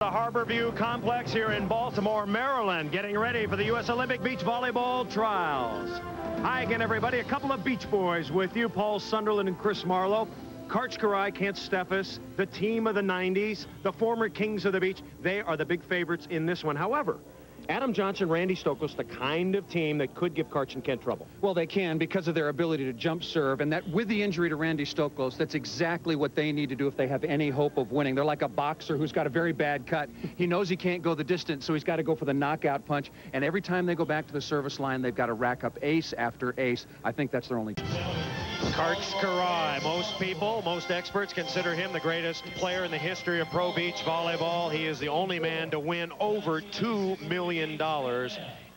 The Harborview Complex here in Baltimore, Maryland, getting ready for the U.S. Olympic Beach Volleyball Trials. Hi again, everybody. A couple of Beach Boys with you, Paul Sunderland and Chris Marlowe. Karch Kiraly, Kent Steffes, the team of the 90s, the former kings of the beach. They are the big favorites in this one. However, Adam Johnson, Randy Stoklos, the kind of team that could give Karch and Kent trouble. Well, they can because of their ability to jump serve, and that with the injury to Randy Stoklos, that's exactly what they need to do if they have any hope of winning. They're like a boxer who's got a very bad cut. He knows he can't go the distance, so he's got to go for the knockout punch, and every time they go back to the service line, they've got to rack up ace after ace. I think that's their only... Karch Kiraly. Most people, most experts consider him the greatest player in the history of pro beach volleyball. He is the only man to win over $2 million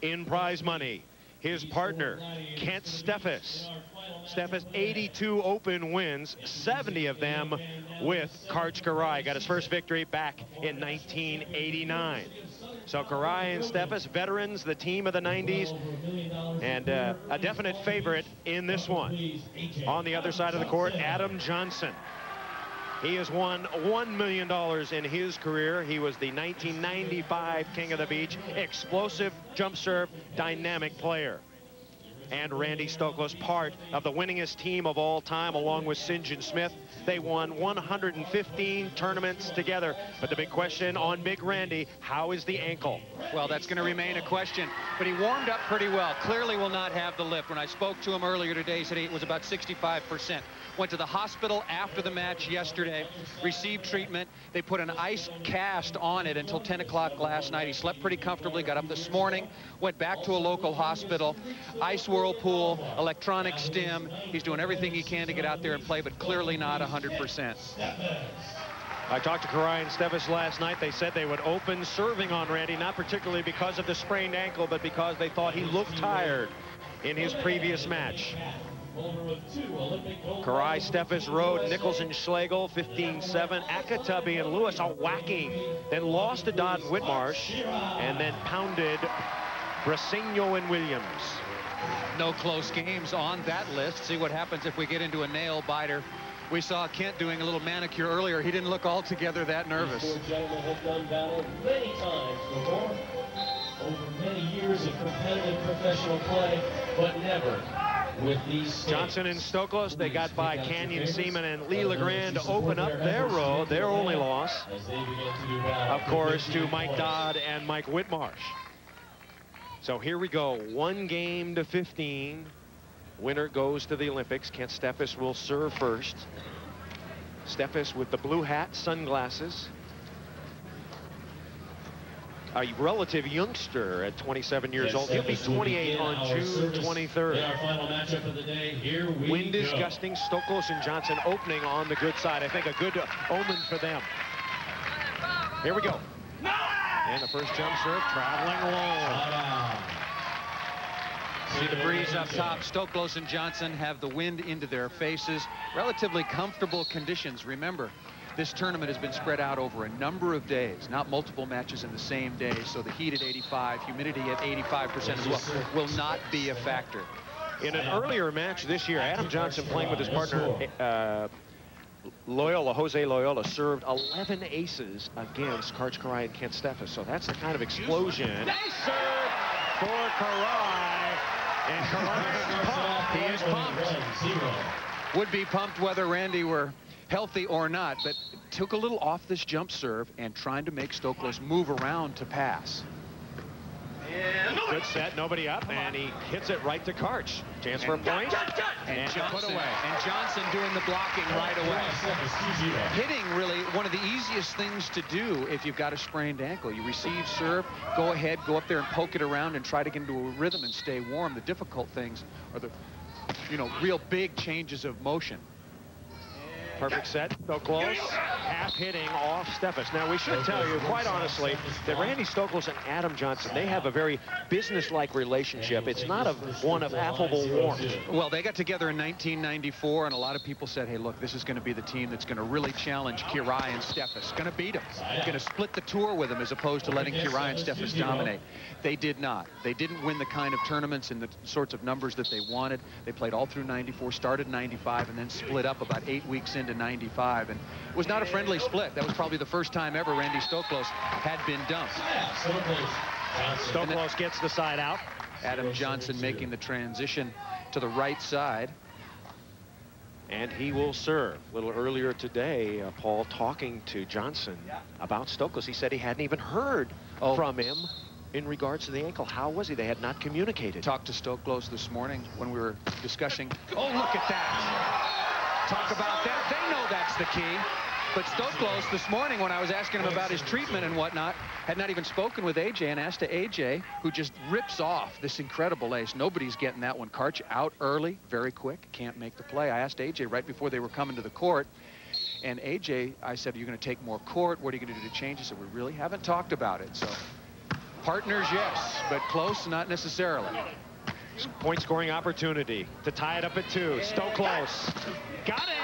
in prize money. His partner, Kent Steffes. Steffes, 82 open wins, 70 of them with Karch Kiraly. Got his first victory back in 1989. So Kiraly and Steffes, veterans, the team of the 90s, and uh, a definite favorite in this one. On the other side of the court, Adam Johnson. He has won $1 million in his career. He was the 1995 King of the Beach, explosive jump serve, dynamic player and Randy Stoklos, part of the winningest team of all time, along with Sinjin Smith. They won 115 tournaments together. But the big question on Big Randy, how is the ankle? Well, that's going to remain a question. But he warmed up pretty well. Clearly will not have the lift. When I spoke to him earlier today, he said it was about 65% went to the hospital after the match yesterday, received treatment. They put an ice cast on it until 10 o'clock last night. He slept pretty comfortably, got up this morning, went back to a local hospital, ice whirlpool, electronic stim. He's doing everything he can to get out there and play, but clearly not 100%. I talked to Kiraly and Steffes last night. They said they would open serving on Randy, not particularly because of the sprained ankle, but because they thought he looked tired in his previous match. Kiraly, Steffes, Rode, Nichols, and Schlegel, 15-7. Ayakatubby and Lewis all whacking. Then lost to Don Whitmarsh, and then pounded Briseno and Williams. No close games on that list. See what happens if we get into a nail biter. We saw Kent doing a little manicure earlier. He didn't look altogether that nervous. These four gentlemen have done battle many times before, over many years of competitive professional play, but never Johnson and Stoklos, they got by Canyon Ceman and Lee LeGrand to open up their road, their only loss, of course, to Mike Dodd and Mike Whitmarsh. So here we go, one game to 15. Winner goes to the Olympics. Kent Steffes will serve first. Steffes with the blue hat, sunglasses, a relative youngster at 27 years old. He'll be 28 on June 23rd. our final matchup of the day here. Wind is gusting. Stoklos and Johnson opening on the good side. I think a good omen for them. Here we go. And the first jump serve traveling low. See the breeze up top. Stoklos and Johnson have the wind into their faces. Relatively comfortable conditions. Remember, this tournament has been spread out over a number of days, not multiple matches in the same day. So the heat at 85, humidity at 85% as well will not be a factor. In an earlier match this year, Adam Johnson playing with his partner, uh, Loiola, Jose Loiola, served 11 aces against Karch Kiraly and Kent Steffes. So that's the kind of explosion. Nice serve for Kiraly. And pumped. He is pumped. Would be pumped whether Randy were healthy or not, but took a little off this jump serve and trying to make Stoklos move around to pass. Good set, nobody up, and he hits it right to Karch. Chance for a point. And, and Johnson, and Johnson doing the blocking right away. Hitting really one of the easiest things to do if you've got a sprained ankle. You receive serve, go ahead, go up there and poke it around and try to get into a rhythm and stay warm. The difficult things are the, you know, real big changes of motion. Perfect set, so close. Half hitting off Steffes. Now, we should tell you, quite honestly, that Randy Stoklos and Adam Johnson, they have a very business-like relationship. It's not a, one of affable warmth. Well, they got together in 1994, and a lot of people said, hey, look, this is going to be the team that's going to really challenge Kiraly and Steffes. Going to beat them. Going to split the tour with them as opposed to letting Kiraly and Steffes dominate. They did not. They didn't win the kind of tournaments and the sorts of numbers that they wanted. They played all through 94, started 95, and then split up about eight weeks into to 95. And it was not a friendly split. That was probably the first time ever Randy Stoklos had been dumped. Stoklos gets the side out. Adam Johnson making the transition to the right side. And he will serve. A little earlier today, uh, Paul talking to Johnson about Stoklos. He said he hadn't even heard oh. from him in regards to the ankle. How was he? They had not communicated. Talked to Stoklos this morning when we were discussing. Oh, look at that. Talk about that. They know that's the key. But Stoklos this morning, when I was asking him about his treatment and whatnot, had not even spoken with AJ and asked to AJ, who just rips off this incredible ace. Nobody's getting that one. Karch out early, very quick, can't make the play. I asked AJ right before they were coming to the court, and AJ, I said, are you going to take more court? What are you going to do to change? He said, we really haven't talked about it. So partners, yes, but close, not necessarily. Point scoring opportunity to tie it up at two. Stoklos. Got it.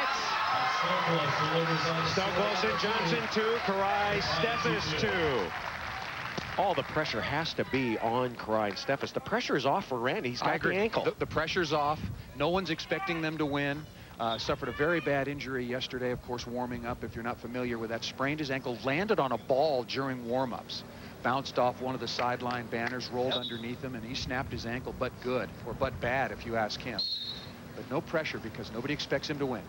Stoklos and Johnson two. Kiraly Steffes two. All the pressure has to be on Kiraly and Steffes. The pressure is off for Randy. He's got the ankle. The, the pressure's off. No one's expecting them to win. Uh, suffered a very bad injury yesterday, of course, warming up. If you're not familiar with that, sprained his ankle, landed on a ball during warm-ups bounced off one of the sideline banners, rolled yep. underneath him, and he snapped his ankle, but good, or but bad, if you ask him. But no pressure because nobody expects him to win.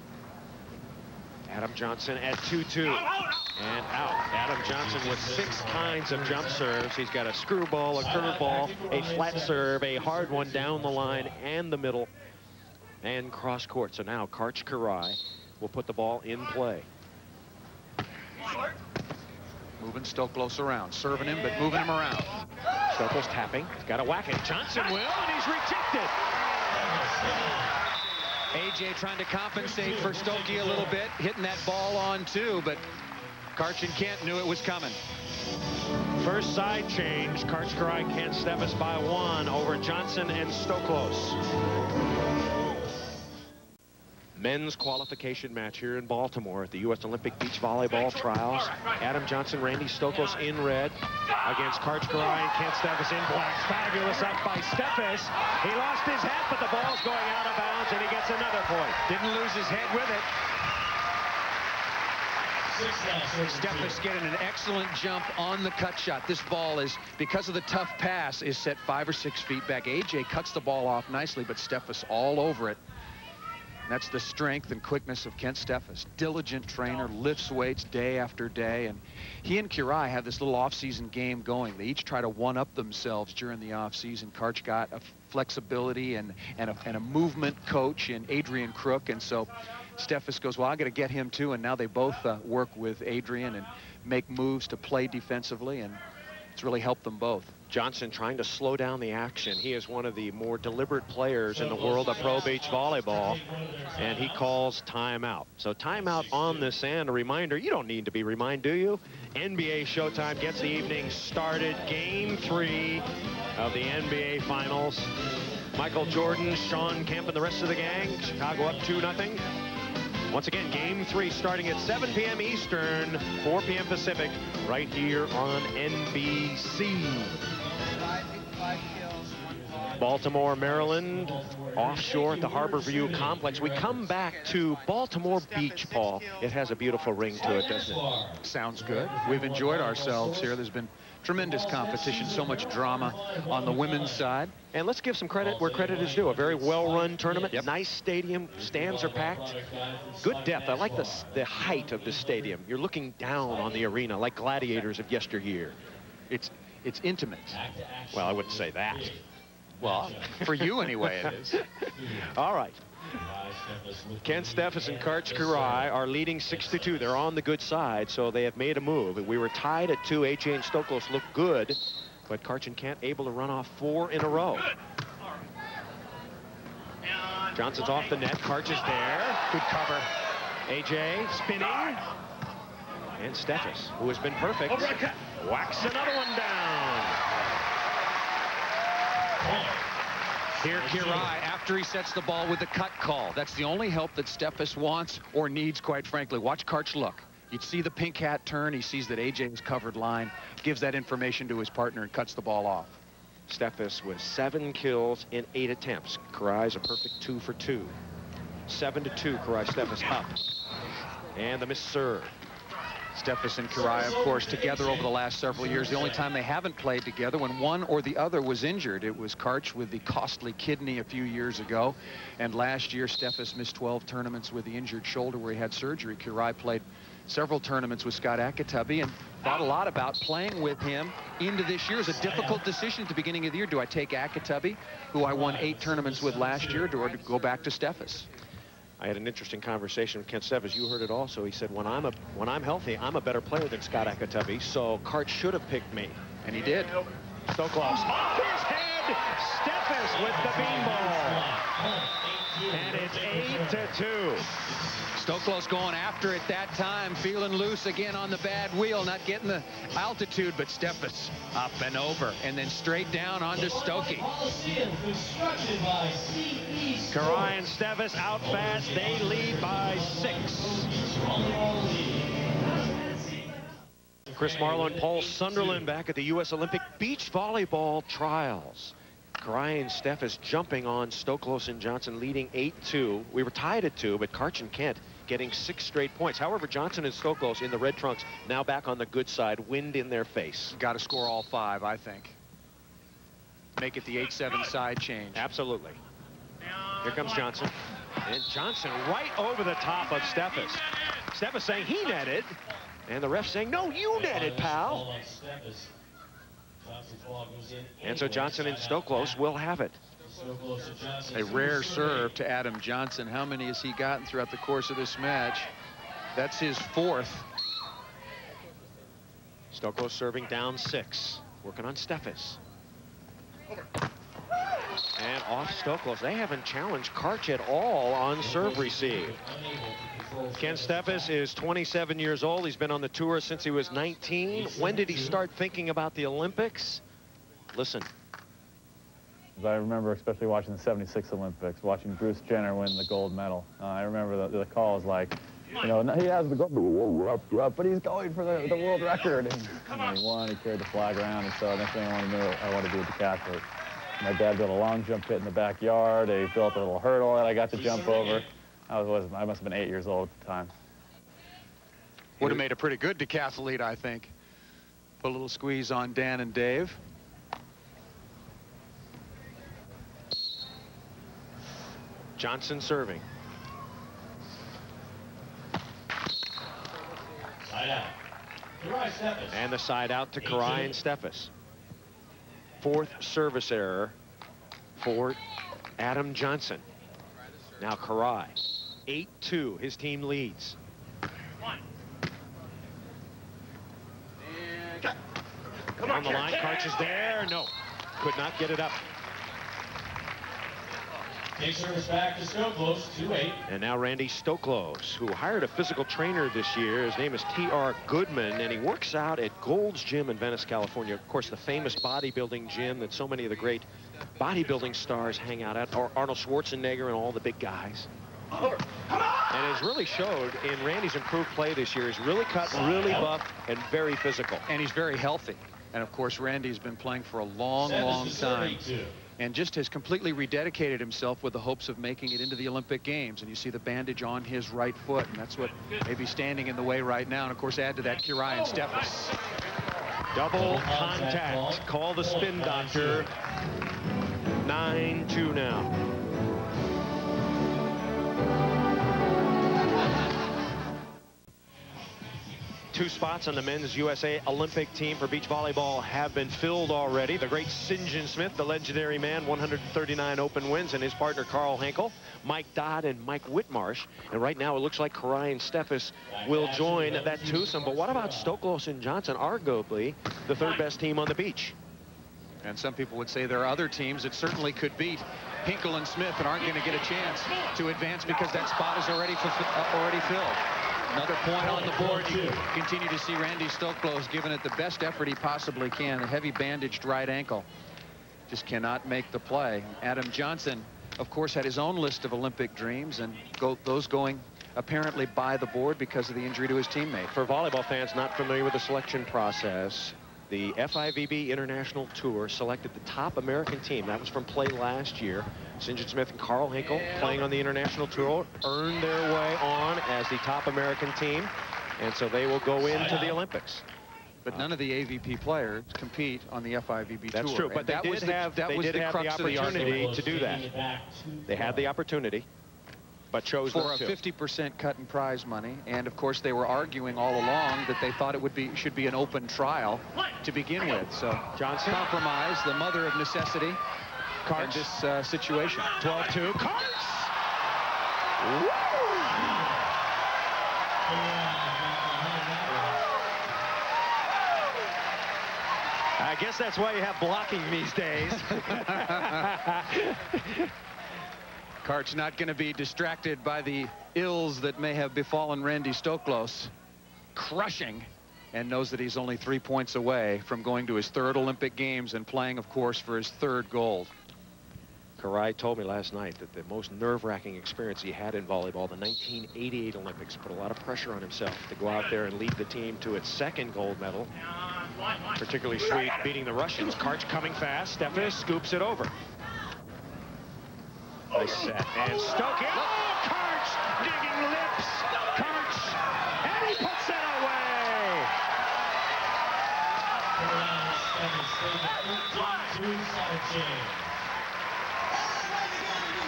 Adam Johnson at 2-2 and out. Adam Johnson with six kinds of jump serves. He's got a screwball, a curveball, a flat serve, a hard one down the line and the middle and cross court. So now Karch Kiraly will put the ball in play. Moving Stoklos around, serving him, but moving him around. Stoklos tapping. He's got to whack it. Johnson will, and he's rejected. AJ trying to compensate for Stokey a little bit, hitting that ball on too, but Karch Kent knew it was coming. First side change. Karch Kiraly Kent Steffes by one over Johnson and Stoklos men's qualification match here in Baltimore at the U.S. Olympic Beach Volleyball Trials. Adam Johnson, Randy Stoklos in red against Karch Kiraly and Kent Steffes in black. Fabulous up by Steffes. He lost his head, but the ball's going out of bounds, and he gets another point. Didn't lose his head with it. Steffes getting an excellent jump on the cut shot. This ball is, because of the tough pass, is set five or six feet back. AJ cuts the ball off nicely, but Steffes all over it. That's the strength and quickness of Kent Steffes. Diligent trainer, lifts weights day after day. And he and Kiraly have this little off-season game going. They each try to one-up themselves during the off-season. Karch got a flexibility and, and, a, and a movement coach in Adrian Crook. And so Steffes goes, well, I got to get him too. And now they both uh, work with Adrian and make moves to play defensively. And it's really helped them both. Johnson trying to slow down the action. He is one of the more deliberate players in the world of pro beach volleyball, and he calls timeout. So timeout on the sand, A reminder, you don't need to be reminded, do you? NBA Showtime gets the evening started. Game three of the NBA Finals. Michael Jordan, Shawn Kemp, and the rest of the gang. Chicago up 2-0. Once again, game three starting at 7 p.m. Eastern, 4 p.m. Pacific, right here on NBC. Baltimore, Maryland, offshore at the Harborview Complex. We come back to Baltimore Beach, Paul. It has a beautiful ring to it, doesn't it? Sounds good. We've enjoyed ourselves here. There's been tremendous competition, so much drama on the women's side. And let's give some credit where credit is due. A very well-run tournament. Yep. Nice stadium. Stands are packed. Good depth. I like the, the height of the stadium. You're looking down on the arena like gladiators of yesteryear. It's, it's intimate. Well, I wouldn't say that. Well, for you anyway, it is. All right. Kent Steffes and Karch Kiraly are leading 6 to 2. They're on the good side, so they have made a move. We were tied at 2. AJ and Stoklos look good, but Karch and Kent able to run off four in a row. Johnson's off the net. Karch is there. Good cover. AJ spinning. And Steffes, who has been perfect, whacks another one down. Here, Kiraly, after he sets the ball with the cut call. That's the only help that Steffes wants or needs, quite frankly. Watch Karch look. You'd see the pink hat turn. He sees that AJ's covered line, gives that information to his partner, and cuts the ball off. Steffes with seven kills in eight attempts. Kiraly's a perfect two for two. Seven to two, Kiraly Steffes up. And the miss serve. Steffes and Kiraly, of course, together over the last several years. The only time they haven't played together when one or the other was injured. It was Karch with the costly kidney a few years ago. And last year, Steffes missed 12 tournaments with the injured shoulder where he had surgery. Kiraly played several tournaments with Scott Ayakatubby and thought a lot about playing with him into this year. It was a difficult decision at the beginning of the year. Do I take Ayakatubby, who I won eight tournaments with last year, or to go back to Steffes? I had an interesting conversation with Kent Steffes. You heard it also. He said, when I'm a when I'm healthy, I'm a better player than Scott Ayakatubby, so Karch should have picked me. And he did. So close. Off his head! Steffes with the beanball. And it's 8 to 2. Stoklos going after it that time, feeling loose again on the bad wheel, not getting the altitude, but Steffes up and over, and then straight down onto Stokey. Kiraly and Steffes out fast. They lead by six. Chris Marlowe and Paul Sunderland back at the U.S. Olympic beach volleyball trials. Kiraly and Steffes jumping on Stoklos and Johnson leading 8-2. We were tied at 2, but Karch and Kent getting six straight points. However, Johnson and Stoklos in the red trunks now back on the good side, wind in their face. Got to score all five, I think. Make it the 8-7 side change. Absolutely. Here comes Johnson. And Johnson right over the top of Steffes. Steffes saying he netted. And the ref saying, no, you netted, pal. And so Johnson and Stoklos will have it. A rare serve to Adam Johnson. How many has he gotten throughout the course of this match? That's his fourth. Stoklos serving down six. Working on Steffes. And off Stoklos. They haven't challenged Karch at all on serve receive. Ken Steffes is 27 years old. He's been on the tour since he was 19. When did he start thinking about the Olympics? Listen. I remember especially watching the 76 Olympics, watching Bruce Jenner win the gold medal. Uh, I remember the, the call was like, you know, he has the gold, but he's going for the, the world record. And, he won, he carried the flag around, and so next thing I wanted to do, I wanted to do a decathlete. My dad built a long jump pit in the backyard. They built a little hurdle that I got to jump over. I was, I must have been eight years old at the time. Would have made a pretty good decathlete, I think. Put a little squeeze on Dan and Dave. Johnson serving. And the side out to Kiraly and Steffes. Fourth service error for Adam Johnson. Now Kiraly, 8-2. His team leads. Come on the line. Karch is there. No. Could not get it up. Big service back to Stoklos, 2-8. And now Randy Stoklos, who hired a physical trainer this year. His name is T.R. Goodman, and he works out at Gold's Gym in Venice, California. Of course, the famous bodybuilding gym that so many of the great bodybuilding stars hang out at, or Arnold Schwarzenegger and all the big guys. And has really showed in Randy's improved play this year. He's really cut, really buff, and very physical. And he's very healthy. And of course, Randy's been playing for a long, long time. And just has completely rededicated himself with the hopes of making it into the Olympic Games. And you see the bandage on his right foot, and that's what may be standing in the way right now. And of course, add to that Kiraly and Steffes. Double contact. Call the spin doctor. 9-2 now. Two spots on the men's USA Olympic team for beach volleyball have been filled already. The great Sinjin Smith, the legendary man, 139 open wins, and his partner Carl Henkel, Mike Dodd, and Mike Whitmarsh. And right now it looks like and Steffes will join that twosome. But what about Stoklos and Johnson, arguably the third best team on the beach? And some people would say there are other teams that certainly could beat Henkel and Smith and aren't going to get a chance to advance because that spot is already, uh, already filled. Another point on the board. You continue to see Randy Stoklos giving it the best effort he possibly can. A heavy bandaged right ankle. Just cannot make the play. Adam Johnson, of course, had his own list of Olympic dreams, and go, those going apparently by the board because of the injury to his teammate. For volleyball fans not familiar with the selection process, the FIVB International Tour selected the top American team. That was from play last year. Sinjin Smith and Carl Henkel playing on the International Tour earned their way on as the top American team. And so they will go into the Olympics. But none of the AVP players compete on the FIVB That's tour. That's true, but And they that did was the, have, that they was did the have the of the opportunity to do that. They had the opportunity, but chose for a 50% cut in prize money. And of course, they were arguing all along that they thought it would be should be an open trial to begin with. So Johnson. compromise, the mother of necessity, Karch. in this uh, situation. 12-2. Karch! I guess that's why you have blocking these days. Karch not going to be distracted by the ills that may have befallen Randy Stoklos. Crushing and knows that he's only three points away from going to his third Olympic Games and playing, of course, for his third gold. Kiraly told me last night that the most nerve-wracking experience he had in volleyball, the 1988 Olympics, put a lot of pressure on himself to go out there and lead the team to its second gold medal. Particularly sweet beating the Russians. Karch coming fast. Steffes scoops it over. Nice set. And Stoke. Oh, Karch digging lips. Karch. And he puts it away.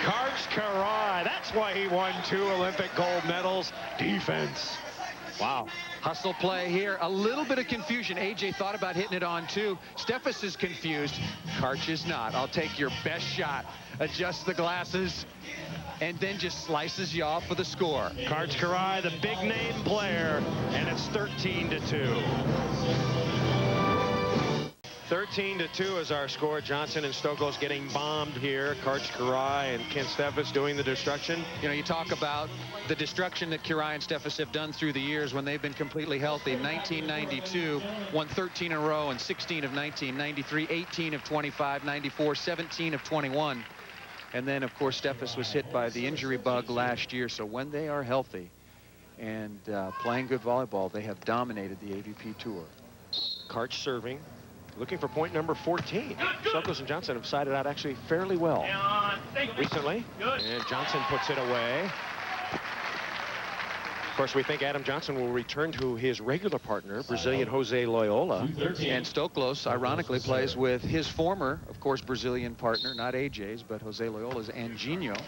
Karch Kiraly. That's why he won two Olympic gold medals. Defense. Wow. Hustle play here. A little bit of confusion. AJ thought about hitting it on too. Steffes is confused. Karch is not. I'll take your best shot. Adjust the glasses and then just slices you off for the score. Karch Kiraly, the big name player, and it's 13 to 2. 13 to 2 is our score. Johnson and Stoklos getting bombed here. Karch Kiraly and Ken Steffes doing the destruction. You know, you talk about the destruction that Kiraly and Steffes have done through the years when they've been completely healthy. 1992, won 13 in a row and 16 of 19. 93, 18 of 25. 94, 17 of 21. And then, of course, Steffes was hit by the injury bug last year. So when they are healthy and uh, playing good volleyball, they have dominated the AVP Tour. Karch serving. Looking for point number 14. Stoklos and Johnson have sided out actually fairly well recently. And Johnson puts it away. Of course, we think Adam Johnson will return to his regular partner, Brazilian Jose Loiola. And Stoklos, ironically, plays with his former, of course, Brazilian partner, not AJ's, but Jose Loiola's Anjinho.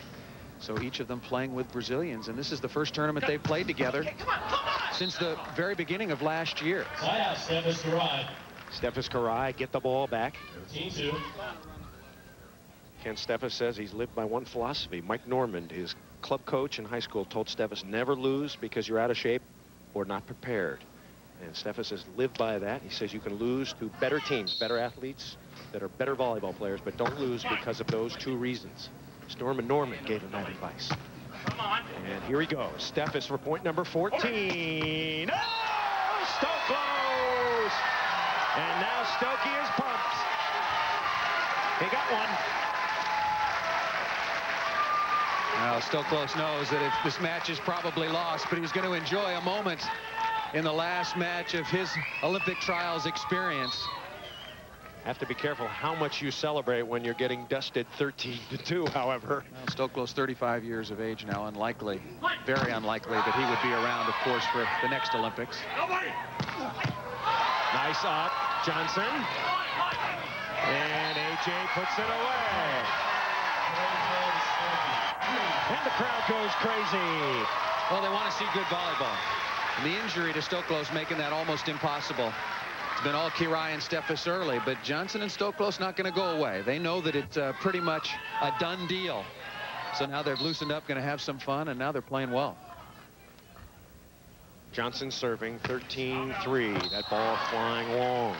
So each of them playing with Brazilians. And this is the first tournament they've played together since the very beginning of last year. Side out, Steffes Kiraly. Steffes Kiraly get the ball back. 13-2. Ken Steffes says he's lived by one philosophy. Mike Normand, his club coach in high school, told Steffes never lose because you're out of shape or not prepared. And Steffes has lived by that. He says you can lose to better teams, better athletes that are better volleyball players, but don't lose because of those two reasons. Norman Norman gave him that advice. And here he goes. Steffes for point number 14. Oh! And now Stokey is pumped. He got one. Now, Stoklos knows that if this match is probably lost, but he's going to enjoy a moment in the last match of his Olympic trials experience. Have to be careful how much you celebrate when you're getting dusted 13 to 2, however. Well, Stoklos, 35 years of age now, unlikely, very unlikely that he would be around, of course, for the next Olympics. Nice up, Johnson. And AJ puts it away. And the crowd goes crazy. Well, they want to see good volleyball. And the injury to Stoklos making that almost impossible. It's been all Kiraly and Steffes early, but Johnson and Stoklos not going to go away. They know that it's uh, pretty much a done deal. So now they've loosened up, going to have some fun, and now they're playing well. Johnson serving 13-3. That ball flying long.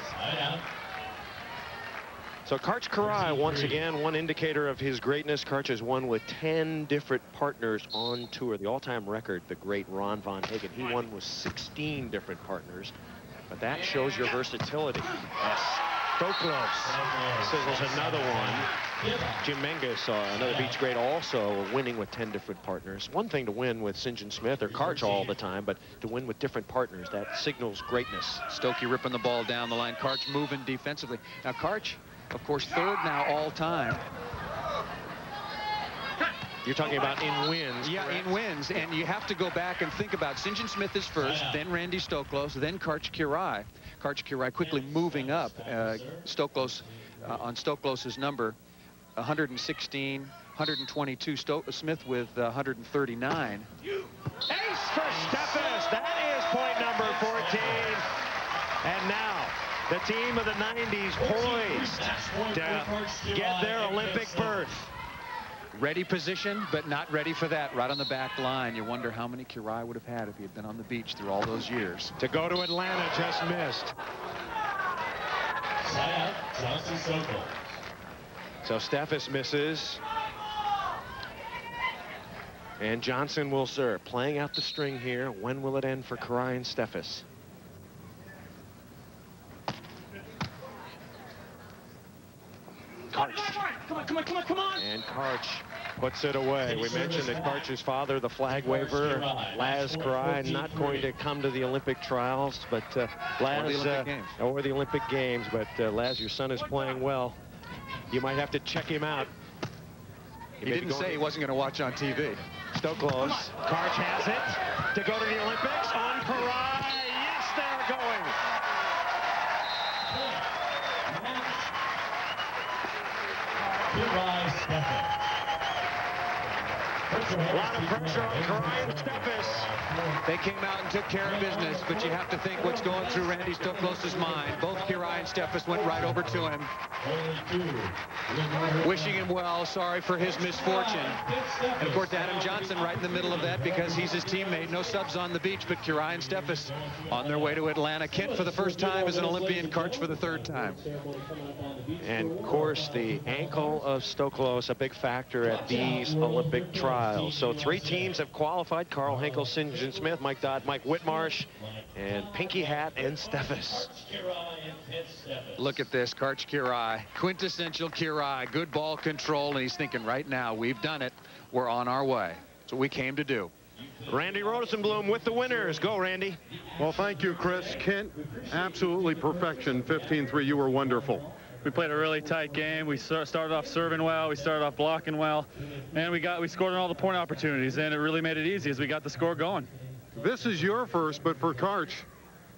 So Karch Kiraly, once again, one indicator of his greatness. Karch has won with 10 different partners on tour. The all-time record, the great Ron Von Hagen, he won with 16 different partners. But that shows your versatility. Yes. Stoklos sizzles another one. Jim Menges, uh, another beach great, also winning with 10 different partners. One thing to win with Sinjin Smith or Karch all the time, but to win with different partners, that signals greatness. Stokey ripping the ball down the line. Karch moving defensively. Now, Karch, of course, third now all time. You're talking about in wins. Yeah, correct? in wins. And you have to go back and think about Sinjin Smith is first, then Randy Stoklos, then Karch Kiraly. Karch Kiraly quickly moving up. Uh, Stoklos uh, on Stoklos's number 116, 122. Sto Smith with uh, 139. Ace for Steffes. That is point number 14. And now the team of the 90s poised to get their Olympic berth. Ready position, but not ready for that. Right on the back line. You wonder how many Kiraly would have had if he had been on the beach through all those years. To go to Atlanta, just missed. So Steffes misses. And Johnson will serve. Playing out the string here. When will it end for Kiraly and Steffes? Karch. Come on, come on, come on, come on. And Karch puts it away. We mentioned that Karch's father, the flag waver, Laz Kiraly, not going to come to the Olympic trials, but uh, Laz, or the Olympic, uh, or the Olympic Games. But uh, Laz, your son is playing well. You might have to check him out. He, he didn't say he wasn't going to watch on TV. Stoklos. Karch has it to go to the Olympics on Kiraly. Definitely. A lot of pressure on Kiraly and Steffes. They came out and took care of business, but you have to think what's going through Randy Stoklos' mind. Both Kiraly and Steffes went right over to him. Wishing him well, sorry for his misfortune. And of course, Adam Johnson right in the middle of that because he's his teammate. No subs on the beach, but Kiraly and Steffes on their way to Atlanta. Kent for the first time as an Olympian, Karch for the third time. And of course, the ankle of Stoklos, a big factor at these Olympic trials. So three teams have qualified. Carl Henkel, Sinjin Smith, Mike Dodd, Mike Whitmarsh, and Pinky Hat and Steffes. Look at this, Karch Kiraly, quintessential Kiraly, good ball control, and he's thinking right now, we've done it, we're on our way. That's what we came to do. Randy Rosenblum with the winners. Go, Randy. Well, thank you, Chris. Kent, absolutely perfection. 15-3, you were wonderful. We played a really tight game. We started off serving well. We started off blocking well. And we got we scored on all the point opportunities, and it really made it easy as we got the score going. This is your first, but for Karch,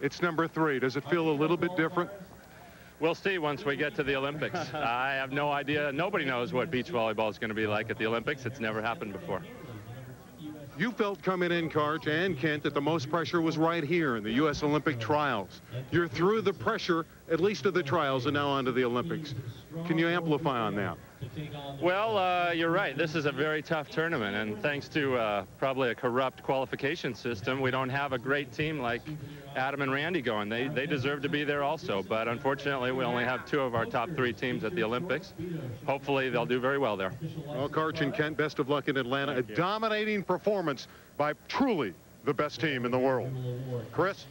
it's number three. Does it feel a little bit different? We'll see once we get to the Olympics. I have no idea. Nobody knows what beach volleyball is going to be like at the Olympics. It's never happened before. You felt coming in, Karch and Kent, that the most pressure was right here in the U.S. Olympic trials. You're through the pressure, at least of the trials, and now on to the Olympics. Can you amplify on that? Well, uh, you're right. This is a very tough tournament, and thanks to uh, probably a corrupt qualification system, we don't have a great team like Adam and Randy going. They, they deserve to be there also, but unfortunately, we only have two of our top three teams at the Olympics. Hopefully, they'll do very well there. Well, Karch and Kent, best of luck in Atlanta. A dominating performance by truly the best team in the world. Chris?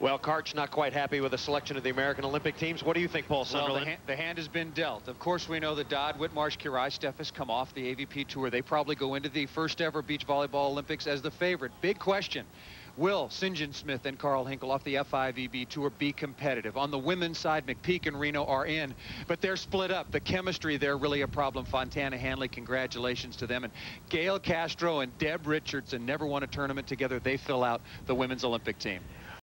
Well, Karch not quite happy with the selection of the American Olympic teams. What do you think, Paul Sunderland? Well, the, hand, the hand has been dealt. Of course, we know that Dodd, Whitmarsh, Kiraly, Steffes come off the AVP Tour. They probably go into the first ever beach volleyball Olympics as the favorite. Big question. Will Sinjin Smith and Carl Henkel off the FIVB Tour be competitive? On the women's side, McPeak and Reno are in, but they're split up. The chemistry there really a problem. Fontana Hanley, congratulations to them. And Gail Castro and Deb Richardson never won a tournament together. They fill out the women's Olympic team.